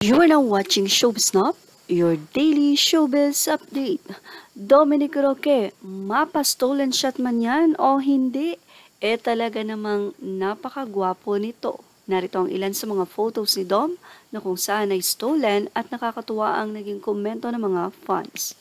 You are now watching Showbiz Snap, your daily showbiz update. Dominic Roque, mapastolen shot man yan o hindi? Eh talaga namang napakagwapo nito. Narito ang ilan sa mga photos ni Dom na kung saan ay stolen at nakakatuwa ang naging komento ng mga fans.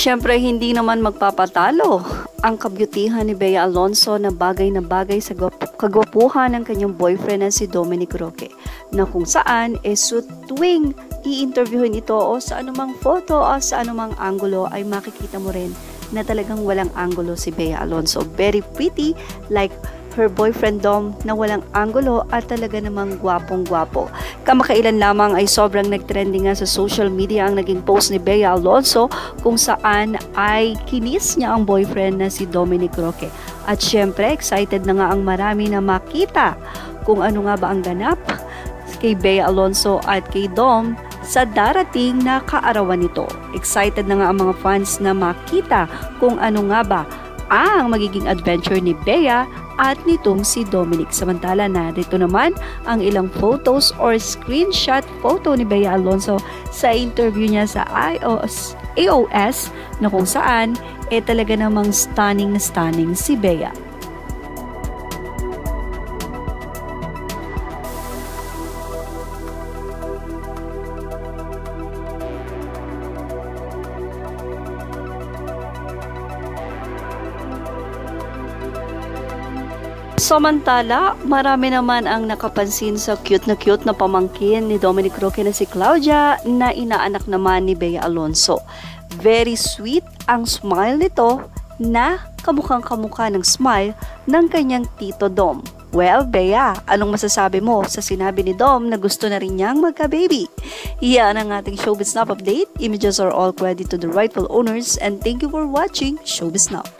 Siyempre, hindi naman magpapatalo ang kabyutihan ni Bea Alonso na bagay na bagay sa kagwapuhan ng kanyang boyfriend na si Dominic Roque na kung saan eh, tuwing i-interviewin ito o sa anumang photo o sa anumang angulo ay makikita mo rin na talagang walang angulo si Bea Alonso. Very pretty like her boyfriend Dom na walang angulo at talaga namang gwapong-gwapo. Kamakailan lamang ay sobrang nagtrending nga sa social media ang naging post ni Bea Alonso kung saan ay kinis niya ang boyfriend na si Dominic Roque. At syempre, excited na nga ang marami na makita kung ano nga ba ang ganap kay Bea Alonso at kay Dom sa darating na kaarawan nito. Excited na nga ang mga fans na makita kung ano nga ba ang magiging adventure ni Bea at nitong si Dominic. Samantala na dito naman ang ilang photos or screenshot photo ni Bea Alonso sa interview niya sa iOS, AOS na kung saan eh talaga namang stunning na stunning si Bea. Samantala, marami naman ang nakapansin sa cute na cute na pamangkin ni Dominic Roque na si Claudia na inaanak naman ni Bea Alonso. Very sweet ang smile nito na kamukhang kamukha ng smile ng kanyang tito Dom. Well, Bea, anong masasabi mo sa sinabi ni Dom na gusto na rin niyang magka-baby? Yan ang ating Showbiz Snap update. Images are all credit to the rightful owners and thank you for watching Showbiz Snap.